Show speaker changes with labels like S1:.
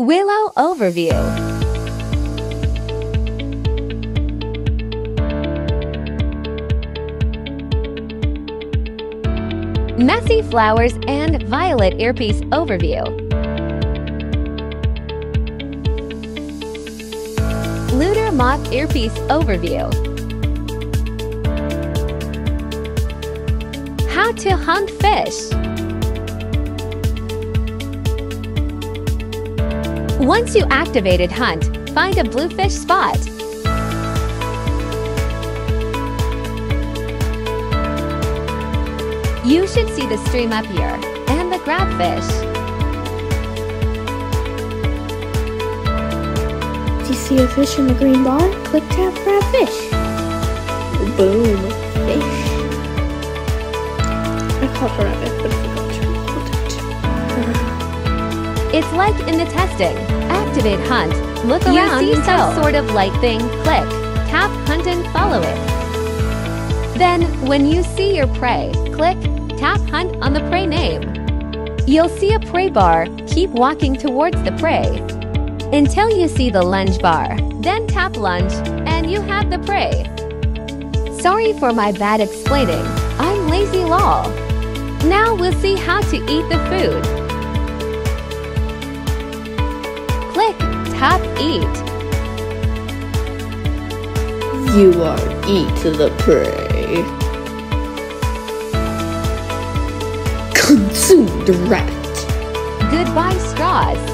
S1: Willow Overview. Messy Flowers and Violet Earpiece Overview. Looter Moth Earpiece Overview. How to hunt fish Once you activated Hunt, find a bluefish spot. You should see the stream up here and the grabfish.
S2: Do you see a fish in the green bar? Click tap grab fish. Boom, fish. I caught a rabbit, but
S1: It's like in the testing. Activate Hunt. Look
S2: You
S1: around.
S2: see
S1: some sort of light thing. Click. Tap Hunt and follow it. Then, when you see your prey, click Tap Hunt on the prey name. You'll see a prey bar. Keep walking towards the prey until you see the lunge bar. Then tap lunge, and you have the prey. Sorry for my bad explaining. I'm Lazy Law. Now we'll see how to eat the food. Eat.
S2: You are eat the prey. Consume the rabbit.
S1: Goodbye straws.